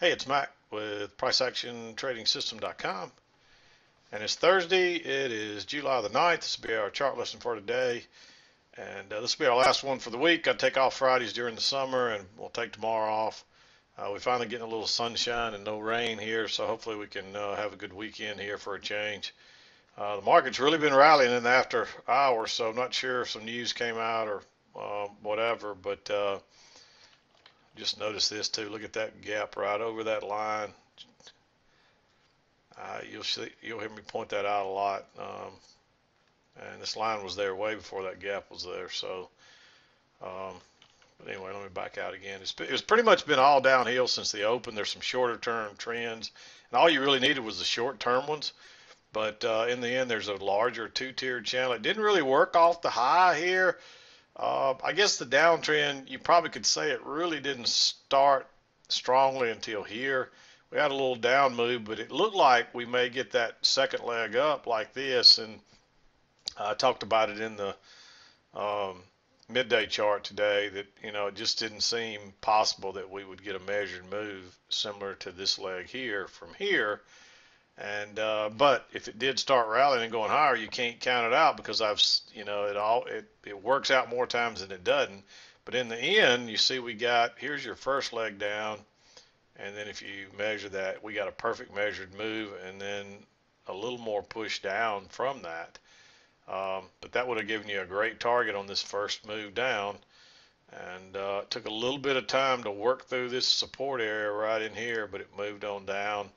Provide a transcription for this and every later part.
Hey, it's Mack with PriceActionTradingSystem.com. And it's Thursday. It is July the 9th. This will be our chart lesson for today. And uh, this will be our last one for the week. I take off Fridays during the summer, and we'll take tomorrow off. Uh, we're finally getting a little sunshine and no rain here, so hopefully we can uh, have a good weekend here for a change. Uh, the market's really been rallying in the after hours, so I'm not sure if some news came out or uh, whatever, but uh, just notice this too. Look at that gap right over that line. Uh, you'll see, you'll hear me point that out a lot. Um, and this line was there way before that gap was there. So, um, but anyway, let me back out again. It's, it's pretty much been all downhill since the open. There's some shorter term trends, and all you really needed was the short term ones. But uh, in the end, there's a larger two-tiered channel. It didn't really work off the high here. Uh, I guess the downtrend, you probably could say it really didn't start strongly until here. We had a little down move, but it looked like we may get that second leg up like this. And I talked about it in the um, midday chart today that, you know, it just didn't seem possible that we would get a measured move similar to this leg here from here. And uh, but if it did start rallying and going higher, you can't count it out because I've you know it all it, it works out more times than it doesn't. But in the end, you see we got here's your first leg down, and then if you measure that, we got a perfect measured move, and then a little more push down from that. Um, but that would have given you a great target on this first move down. And uh, it took a little bit of time to work through this support area right in here, but it moved on down.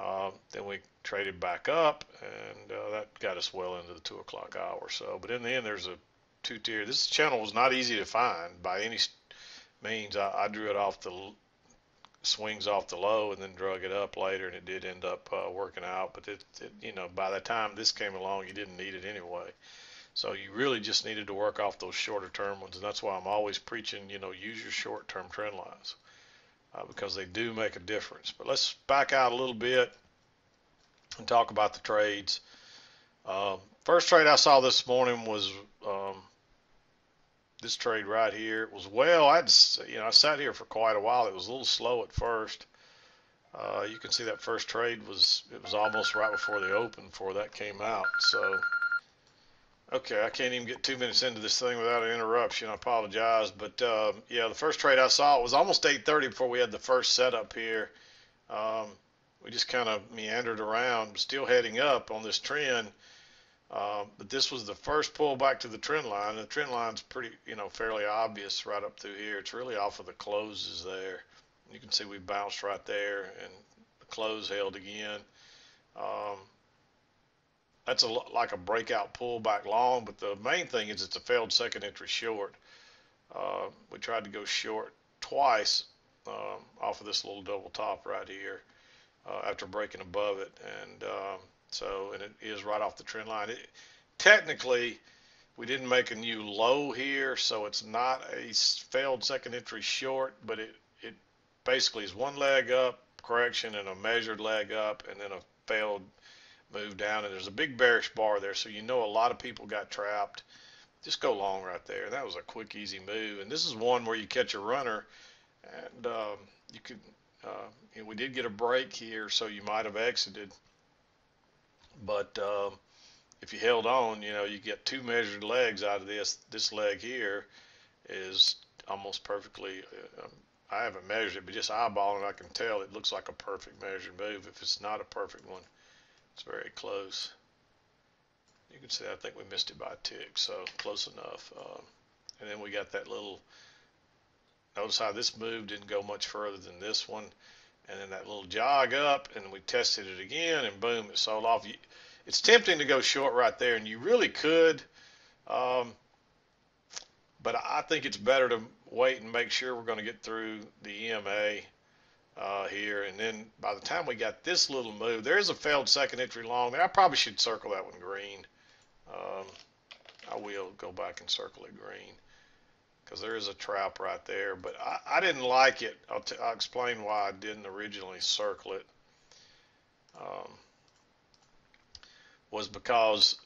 Uh, then we traded back up, and uh, that got us well into the two o'clock hour. So, but in the end, there's a two tier. This channel was not easy to find by any means. I, I drew it off the swings off the low and then drug it up later, and it did end up uh, working out. But it, it, you know, by the time this came along, you didn't need it anyway. So you really just needed to work off those shorter term ones, and that's why I'm always preaching, you know, use your short term trend lines uh, because they do make a difference. But let's back out a little bit and talk about the trades. Um, first trade I saw this morning was um, this trade right here. It was well. I you know I sat here for quite a while. It was a little slow at first. Uh, you can see that first trade was it was almost right before the open before that came out. So Okay, I can't even get two minutes into this thing without an interruption. I apologize, but um, yeah, the first trade I saw was almost 8:30 before we had the first setup here. Um, we just kind of meandered around, still heading up on this trend. Uh, but this was the first pullback to the trend line. The trend line's pretty, you know, fairly obvious right up through here. It's really off of the closes there. You can see we bounced right there, and the close held again. Um, that's a like a breakout pullback long, but the main thing is it's a failed second entry short. Uh, we tried to go short twice um, off of this little double top right here uh, after breaking above it, and um, so and it is right off the trend line. It, technically, we didn't make a new low here, so it's not a failed second entry short, but it it basically is one leg up correction and a measured leg up, and then a failed move down and there's a big bearish bar there so you know a lot of people got trapped. Just go long right there. That was a quick easy move and this is one where you catch a runner and um, you could uh, know, we did get a break here so you might have exited. But um, if you held on you know you get two measured legs out of this this leg here is almost perfectly uh, I haven't measured it but just eyeballing I can tell it looks like a perfect measured move if it's not a perfect one it's very close. You can see I think we missed it by a tick, so close enough. Um, and then we got that little, notice how this move didn't go much further than this one. And then that little jog up, and we tested it again, and boom, it sold off. It's tempting to go short right there, and you really could. Um, but I think it's better to wait and make sure we're going to get through the EMA uh, here. And then by the time we got this little move, there is a failed second entry long there. I probably should circle that one green. Um, I will go back and circle it green because there is a trap right there. But I, I didn't like it. I'll, I'll explain why I didn't originally circle it. Um, was because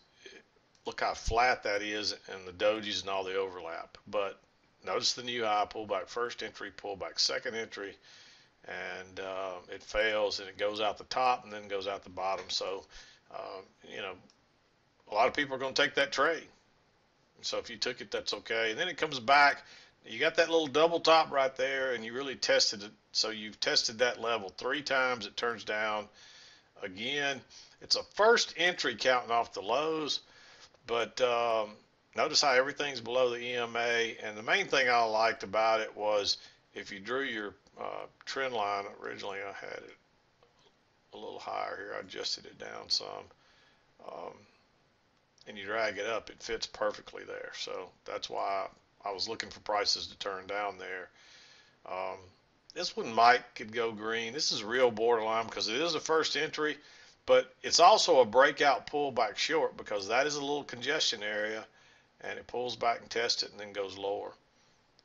look how flat that is and the dojis and all the overlap. But notice the new high pullback, first entry, pullback, second entry, and uh, it fails and it goes out the top and then goes out the bottom. So, uh, you know, a lot of people are going to take that trade. So if you took it, that's okay. And then it comes back. You got that little double top right there, and you really tested it. So you've tested that level three times. It turns down again. It's a first entry counting off the lows, but um, notice how everything's below the EMA. And the main thing I liked about it was if you drew your uh, trend line, originally I had it a little higher here. I adjusted it down some. Um, and you drag it up, it fits perfectly there. So that's why I was looking for prices to turn down there. Um, this one might could go green. This is real borderline because it is a first entry, but it's also a breakout pullback short because that is a little congestion area, and it pulls back and tests it and then goes lower.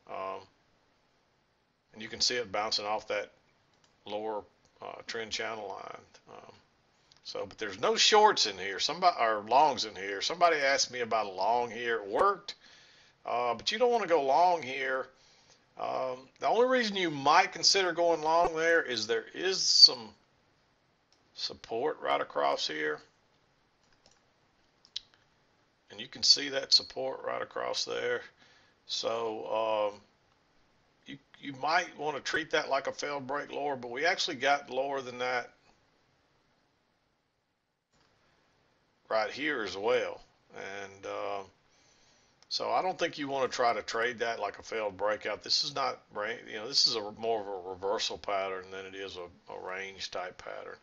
Um, and you can see it bouncing off that lower uh, trend channel line. Um, so, but there's no shorts in here. Somebody or longs in here. Somebody asked me about a long here. It worked, uh, but you don't want to go long here. Um, the only reason you might consider going long there is there is some support right across here. And you can see that support right across there. So um, you, might want to treat that like a failed break lower, but we actually got lower than that right here as well. And um, so I don't think you want to try to trade that like a failed breakout. This is not, you know, this is a more of a reversal pattern than it is a, a range type pattern.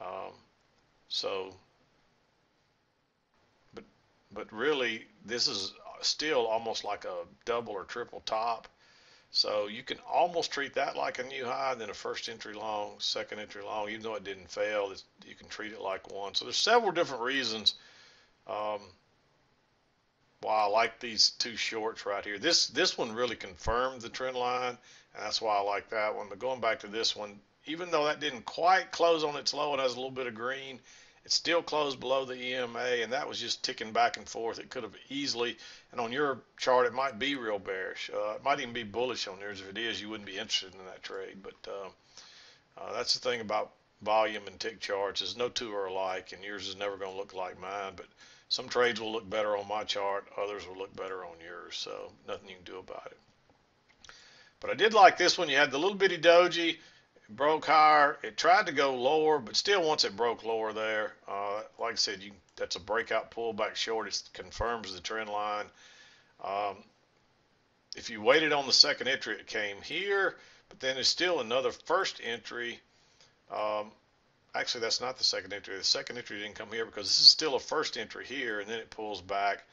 Um, so, but but really, this is still almost like a double or triple top. So you can almost treat that like a new high, and then a first entry long, second entry long, even though it didn't fail, you can treat it like one. So there's several different reasons um, why I like these two shorts right here. This this one really confirmed the trend line, and that's why I like that one. But going back to this one, even though that didn't quite close on its low and has a little bit of green, it still closed below the EMA, and that was just ticking back and forth. It could have easily, and on your chart, it might be real bearish. Uh, it might even be bullish on yours. If it is, you wouldn't be interested in that trade. But uh, uh, that's the thing about volume and tick charts is no two are alike, and yours is never going to look like mine. But some trades will look better on my chart, others will look better on yours. So nothing you can do about it. But I did like this one. You had the little bitty doji broke higher. It tried to go lower, but still once it broke lower there, uh, like I said, you that's a breakout pullback short. It confirms the trend line. Um, if you waited on the second entry, it came here, but then there's still another first entry. Um, actually, that's not the second entry. The second entry didn't come here because this is still a first entry here, and then it pulls back,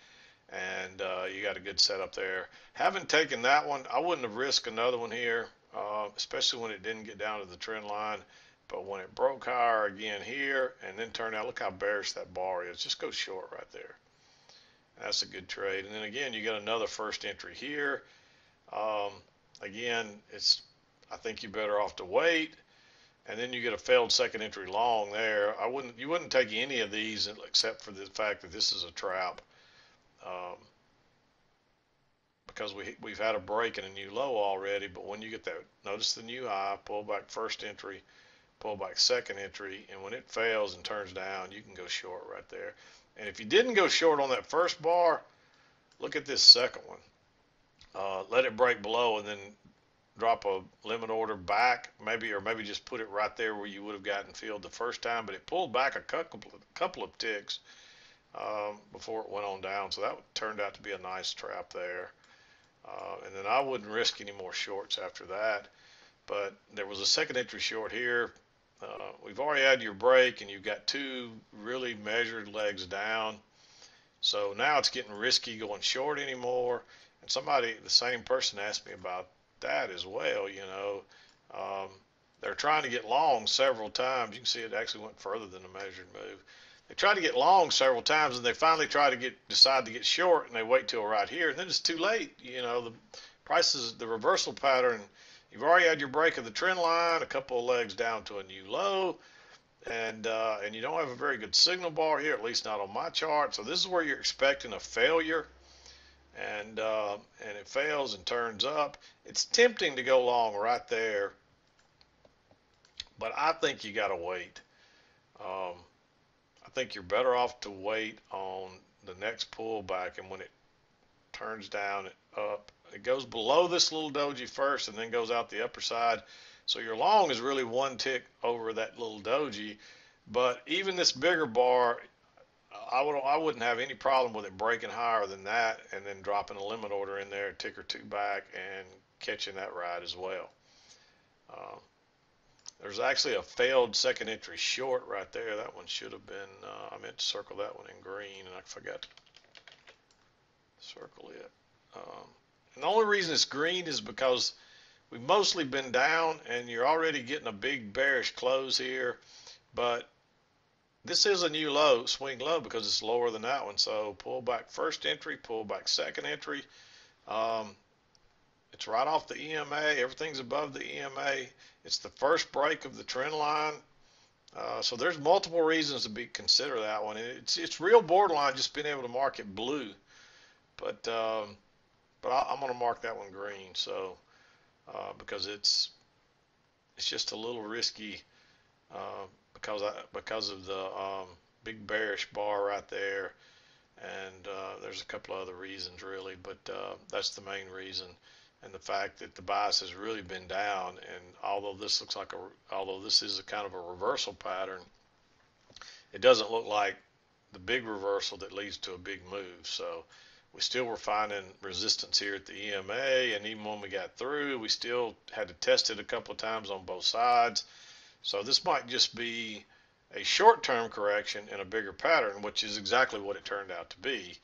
and uh, you got a good setup there. Haven't taken that one. I wouldn't have risked another one here uh, especially when it didn't get down to the trend line. But when it broke higher again here and then turned out, look how bearish that bar is. Just go short right there. That's a good trade. And then again, you got another first entry here. Um, again, it's I think you're better off to wait. And then you get a failed second entry long there. I wouldn't you wouldn't take any of these except for the fact that this is a trap. Um, because we, we've had a break and a new low already. But when you get that, notice the new high, pull back first entry, pull back second entry, and when it fails and turns down, you can go short right there. And if you didn't go short on that first bar, look at this second one. Uh, let it break below and then drop a limit order back, maybe, or maybe just put it right there where you would have gotten filled the first time. But it pulled back a couple, couple of ticks um, before it went on down. So that turned out to be a nice trap there. Uh, and then I wouldn't risk any more shorts after that. But there was a second entry short here. Uh, we've already had your break and you've got two really measured legs down. So now it's getting risky going short anymore. And somebody, the same person asked me about that as well, you know. Um, they're trying to get long several times. You can see it actually went further than a measured move they try to get long several times and they finally try to get decide to get short and they wait till right here and then it's too late. You know the prices the reversal pattern you've already had your break of the trend line a couple of legs down to a new low and uh, and you don't have a very good signal bar here at least not on my chart. So this is where you're expecting a failure and uh, and it fails and turns up. It's tempting to go long right there but I think you got to wait. Um, think you're better off to wait on the next pullback, and when it turns down, up, it goes below this little doji first, and then goes out the upper side. So your long is really one tick over that little doji, but even this bigger bar, I would I wouldn't have any problem with it breaking higher than that, and then dropping a limit order in there, tick or two back, and catching that ride as well. Um, there's actually a failed second entry short right there. That one should have been, uh, I meant to circle that one in green and I forgot to circle it. Um, and the only reason it's green is because we've mostly been down and you're already getting a big bearish close here. But this is a new low, swing low, because it's lower than that one. So pull back first entry, pull back second entry. Um, right off the EMA. Everything's above the EMA. It's the first break of the trend line. Uh, so there's multiple reasons to be consider that one. It's it's real borderline just being able to mark it blue, but um, but I, am going to mark that one green. So uh, because it's it's just a little risky uh, because I, because of the um, big bearish bar right there, and uh, there's a couple of other reasons really, but uh, that's the main reason and the fact that the bias has really been down. And although this looks like a, although this is a kind of a reversal pattern, it doesn't look like the big reversal that leads to a big move. So we still were finding resistance here at the EMA, and even when we got through, we still had to test it a couple of times on both sides. So this might just be a short-term correction in a bigger pattern, which is exactly what it turned out to be.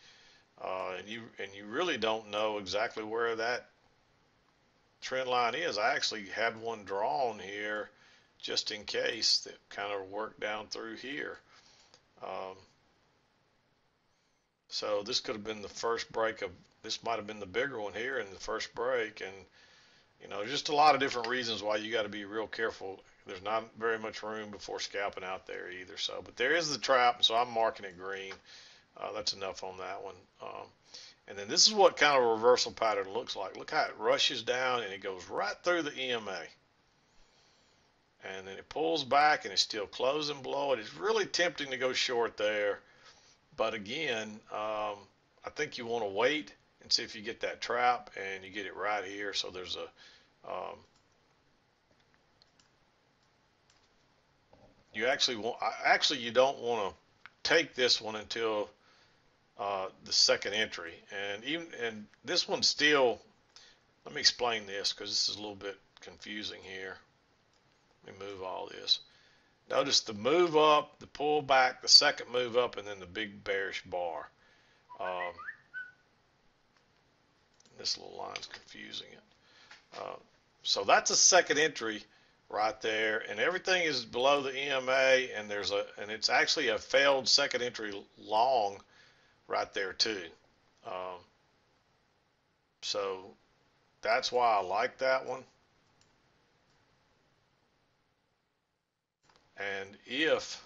Uh, and you and you really don't know exactly where that trend line is. I actually had one drawn here just in case that kind of worked down through here. Um, so this could have been the first break of, this might have been the bigger one here in the first break. And, you know, just a lot of different reasons why you got to be real careful. There's not very much room before scalping out there either. So, but there is the trap. So I'm marking it green. Uh, that's enough on that one. Um, and then this is what kind of a reversal pattern looks like. Look how it rushes down and it goes right through the EMA. And then it pulls back and it's still closing below it. It's really tempting to go short there. But again, um, I think you want to wait and see if you get that trap and you get it right here. So there's a, um, you actually want, actually you don't want to take this one until uh, the second entry. And even and this one still, let me explain this because this is a little bit confusing here. Let me move all this. Notice the move up, the pull back, the second move up, and then the big bearish bar. Um, this little line's confusing it. Uh, so that's a second entry right there, and everything is below the EMA, and there's a and it's actually a failed second entry long right there too. Um, so that's why I like that one. And if,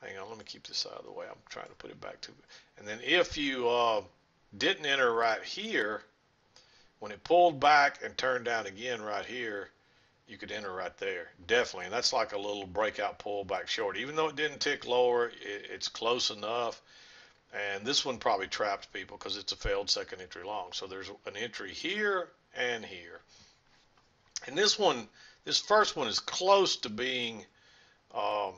hang on, let me keep this out of the way. I'm trying to put it back to, and then if you uh, didn't enter right here, when it pulled back and turned down again right here, you could enter right there. Definitely. And that's like a little breakout pullback short. Even though it didn't tick lower, it, it's close enough. And this one probably traps people because it's a failed second entry long. So there's an entry here and here. And this one, this first one is close to being um,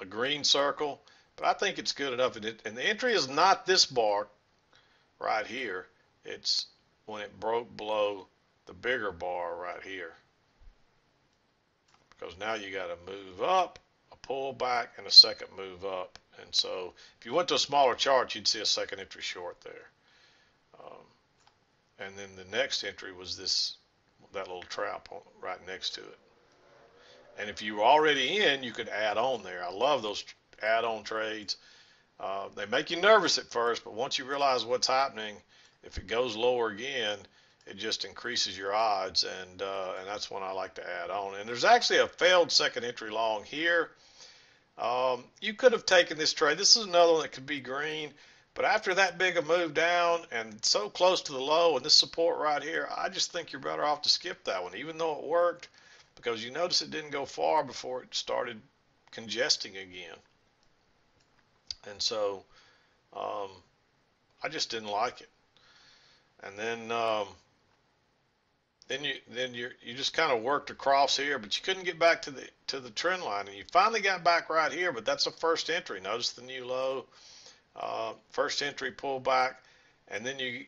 a green circle, but I think it's good enough. And, it, and the entry is not this bar right here. It's when it broke below the bigger bar right here because now you got to move up, a pull back, and a second move up. And so if you went to a smaller chart, you'd see a second entry short there. Um, and then the next entry was this, that little trap on, right next to it. And if you were already in, you could add on there. I love those add-on trades. Uh, they make you nervous at first, but once you realize what's happening, if it goes lower again, it just increases your odds, and uh, and that's one I like to add on. And there's actually a failed second entry long here. Um, you could have taken this trade. This is another one that could be green, But after that big a move down and so close to the low and this support right here, I just think you're better off to skip that one, even though it worked, because you notice it didn't go far before it started congesting again. And so um, I just didn't like it. And then um, then you then you you just kind of worked across here, but you couldn't get back to the to the trend line, and you finally got back right here. But that's a first entry. Notice the new low, uh, first entry pullback, and then you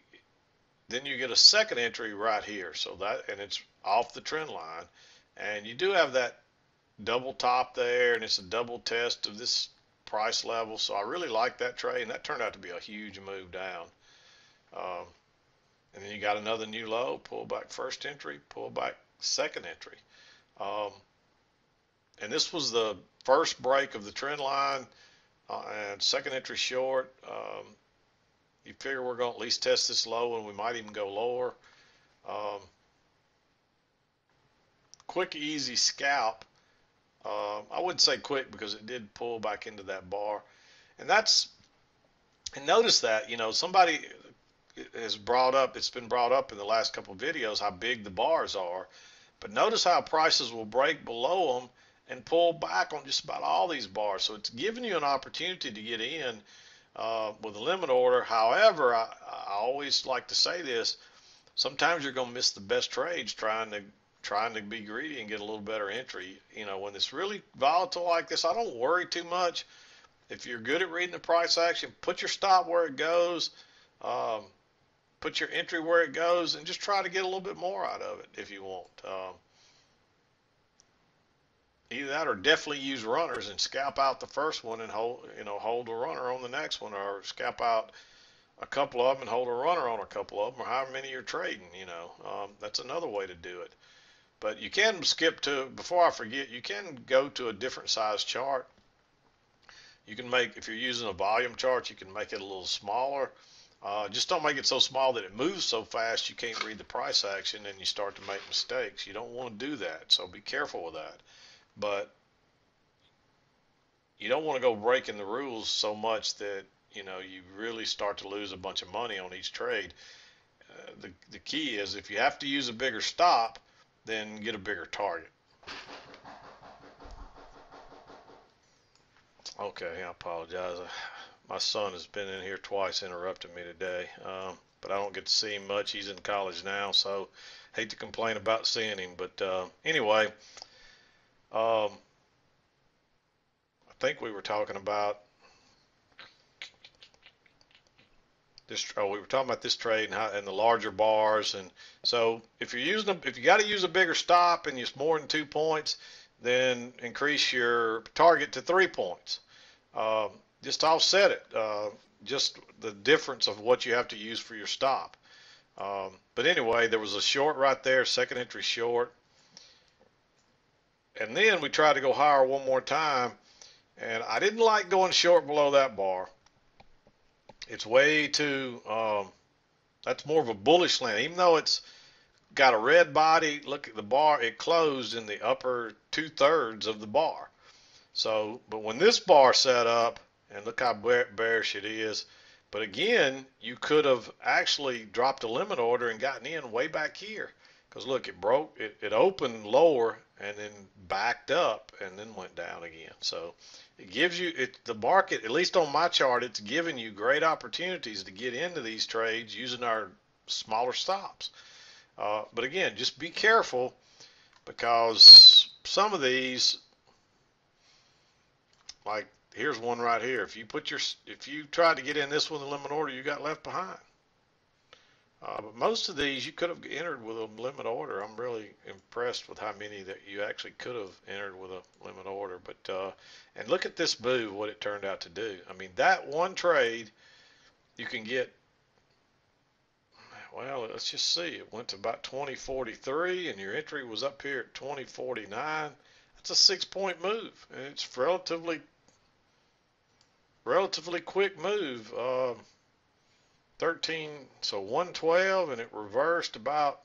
then you get a second entry right here. So that and it's off the trend line, and you do have that double top there, and it's a double test of this price level. So I really like that trade, and that turned out to be a huge move down. Um, you got another new low, pull back first entry, pull back second entry. Um, and this was the first break of the trend line uh, and second entry short. Um, you figure we're going to at least test this low and we might even go lower. Um, quick, easy scalp. Uh, I wouldn't say quick because it did pull back into that bar. And that's, and notice that, you know, somebody, has brought up, it's been brought up in the last couple of videos how big the bars are. But notice how prices will break below them and pull back on just about all these bars. So it's giving you an opportunity to get in uh, with a limit order. However, I, I always like to say this: sometimes you're going to miss the best trades trying to trying to be greedy and get a little better entry. You know, when it's really volatile like this, I don't worry too much. If you're good at reading the price action, put your stop where it goes. Um, put your entry where it goes and just try to get a little bit more out of it if you want. Um, either that or definitely use runners and scalp out the first one and hold, you know, hold a runner on the next one or scalp out a couple of them and hold a runner on a couple of them or however many you're trading, you know. Um, that's another way to do it. But you can skip to, before I forget, you can go to a different size chart. You can make, if you're using a volume chart, you can make it a little smaller uh, just don't make it so small that it moves so fast you can't read the price action and you start to make mistakes. You don't want to do that, so be careful with that. But you don't want to go breaking the rules so much that you know you really start to lose a bunch of money on each trade. Uh, the the key is if you have to use a bigger stop, then get a bigger target. Okay, I apologize my son has been in here twice interrupting me today, um, but I don't get to see him much. He's in college now, so hate to complain about seeing him. But uh, anyway, um, I think we were talking about this. Oh, we were talking about this trade and, how, and the larger bars, and so if you're using them, if you got to use a bigger stop and it's more than two points, then increase your target to three points. Um, just offset it. Uh, just the difference of what you have to use for your stop. Um, but anyway, there was a short right there, second entry short. And then we tried to go higher one more time. And I didn't like going short below that bar. It's way too, um, that's more of a bullish slant. Even though it's got a red body, look at the bar, it closed in the upper two thirds of the bar. So, but when this bar set up, and look how bearish it is. But again, you could have actually dropped a limit order and gotten in way back here. Because look, it broke, it, it opened lower and then backed up and then went down again. So it gives you, it, the market, at least on my chart, it's giving you great opportunities to get into these trades using our smaller stops. Uh, but again, just be careful because some of these, like here's one right here. If you put your, if you tried to get in this one, the limit order, you got left behind. Uh, but most of these you could have entered with a limit order. I'm really impressed with how many that you actually could have entered with a limit order. But uh, and look at this move, what it turned out to do. I mean, that one trade, you can get. Well, let's just see. It went to about 2043, and your entry was up here at 2049. That's a six-point move, and it's relatively relatively quick move. Uh, 13, so 112, and it reversed about,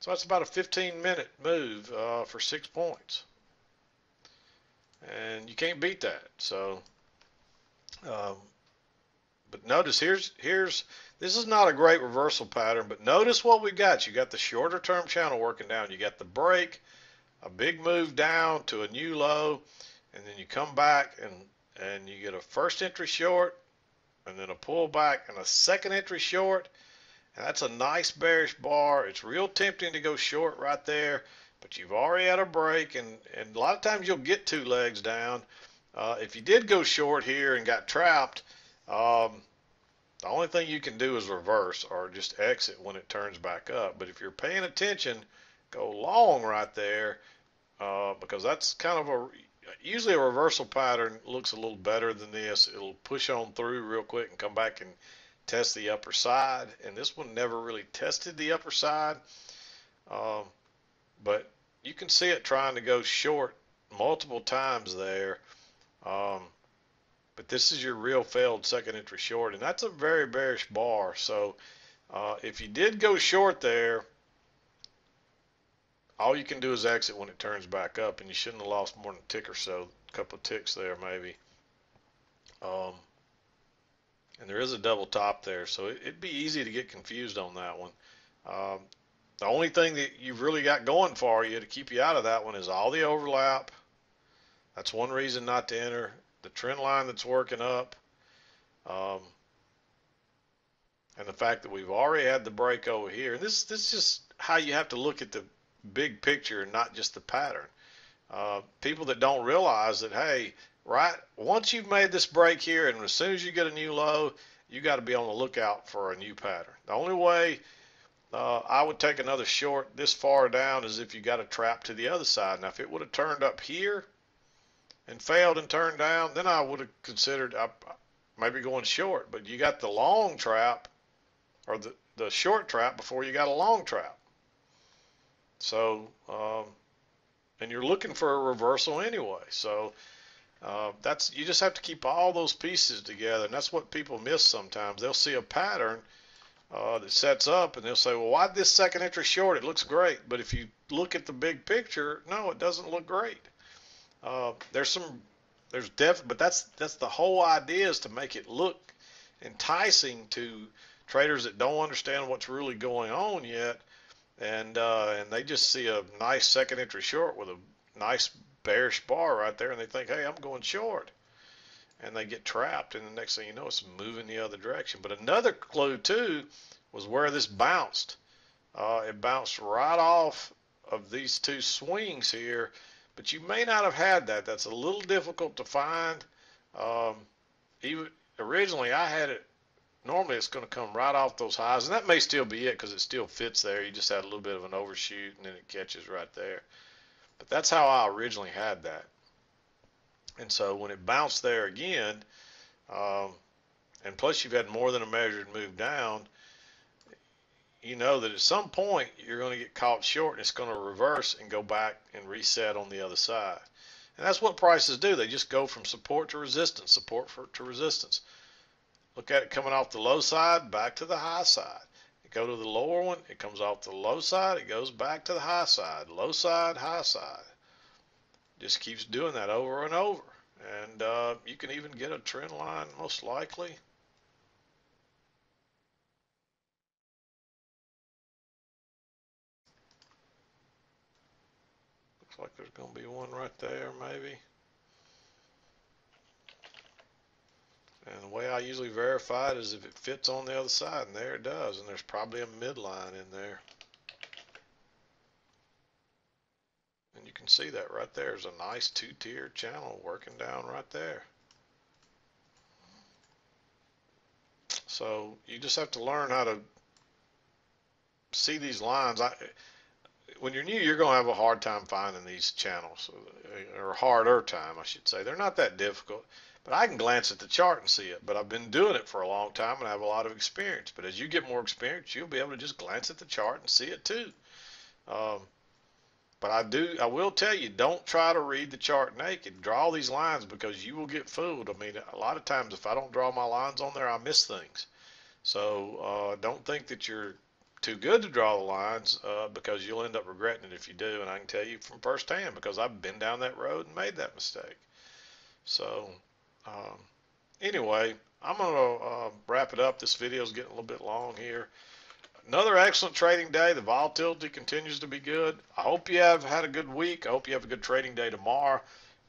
so that's about a 15 minute move uh, for six points. And you can't beat that. So, um, but notice here's here's this is not a great reversal pattern, but notice what we've got. You got the shorter term channel working down. You got the break, a big move down to a new low, and then you come back and and you get a first entry short, and then a pullback and a second entry short. And that's a nice bearish bar. It's real tempting to go short right there, but you've already had a break, and, and a lot of times you'll get two legs down. Uh, if you did go short here and got trapped, um, the only thing you can do is reverse or just exit when it turns back up. But if you're paying attention, go long right there uh, because that's kind of a usually a reversal pattern looks a little better than this. It'll push on through real quick and come back and test the upper side. And this one never really tested the upper side. Um, but you can see it trying to go short multiple times there. Um, but this is your real failed second entry short, and that's a very bearish bar. So uh, if you did go short there, all you can do is exit when it turns back up, and you shouldn't have lost more than a tick or so, a couple of ticks there maybe. Um, and there is a double top there, so it, would be easy to get confused on that one. Um, the only thing that you've really got going for you to keep you out of that one is all the overlap. That's one reason not to enter. The trend line that's working up. Um, and the fact that we've already had the break over here. And this, this is just how you have to look at the big picture and not just the pattern. Uh, people that don't realize that, hey, right, once you've made this break here and as soon as you get a new low, you got to be on the lookout for a new pattern. The only way uh, I would take another short this far down is if you got a trap to the other side. Now, if it would have turned up here and failed and turned down, then I would have considered uh, maybe going short. But you got the long trap or the, the short trap before you got a long trap. So, um, and you're looking for a reversal anyway. So, uh, that's you just have to keep all those pieces together, and that's what people miss sometimes. They'll see a pattern uh, that sets up, and they'll say, "Well, why this second entry short? It looks great." But if you look at the big picture, no, it doesn't look great. Uh, there's some, there's def, but that's that's the whole idea is to make it look enticing to traders that don't understand what's really going on yet and uh, and they just see a nice second entry short with a nice bearish bar right there, and they think, hey, I'm going short, and they get trapped, and the next thing you know, it's moving the other direction. But another clue too was where this bounced. Uh, it bounced right off of these two swings here, but you may not have had that. That's a little difficult to find. Um, even originally, I had it normally it's going to come right off those highs, and that may still be it because it still fits there. You just had a little bit of an overshoot, and then it catches right there. But that's how I originally had that. And so when it bounced there again, um, and plus you've had more than a measured move down, you know that at some point you're going to get caught short and it's going to reverse and go back and reset on the other side. And that's what prices do. They just go from support to resistance, support for, to resistance. Look at it coming off the low side, back to the high side. You go to the lower one, it comes off the low side, it goes back to the high side, low side, high side. Just keeps doing that over and over. And uh, you can even get a trend line most likely. Looks like there's going to be one right there maybe. And the way I usually verify it is if it fits on the other side, and there it does, and there's probably a midline in there. And you can see that right there is a nice two-tier channel working down right there. So you just have to learn how to see these lines. I, when you're new, you're going to have a hard time finding these channels, or harder time, I should say. They're not that difficult. But I can glance at the chart and see it. But I've been doing it for a long time and I have a lot of experience. But as you get more experience, you'll be able to just glance at the chart and see it too. Um, but I do, I will tell you, don't try to read the chart naked. Draw these lines because you will get fooled. I mean, a lot of times if I don't draw my lines on there, I miss things. So uh, don't think that you're too good to draw the lines uh, because you'll end up regretting it if you do. And I can tell you from firsthand because I've been down that road and made that mistake. So um, anyway, I'm going to uh, wrap it up. This video is getting a little bit long here. Another excellent trading day. The volatility continues to be good. I hope you have had a good week. I hope you have a good trading day tomorrow.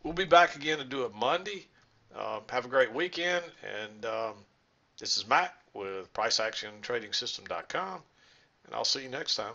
We'll be back again to do it Monday. Uh, have a great weekend. And um, this is Mack with PriceActionTradingSystem.com. And I'll see you next time.